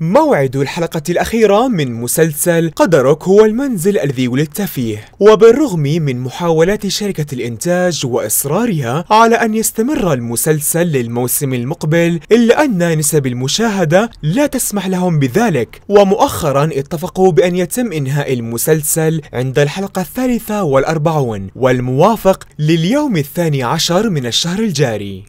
موعد الحلقة الأخيرة من مسلسل قدرك هو المنزل الذي ولدت فيه. وبالرغم من محاولات شركة الإنتاج وإصرارها على أن يستمر المسلسل للموسم المقبل إلا أن نسب المشاهدة لا تسمح لهم بذلك. ومؤخرا اتفقوا بأن يتم إنهاء المسلسل عند الحلقة الثالثة والأربعون والموافق لليوم الثاني عشر من الشهر الجاري.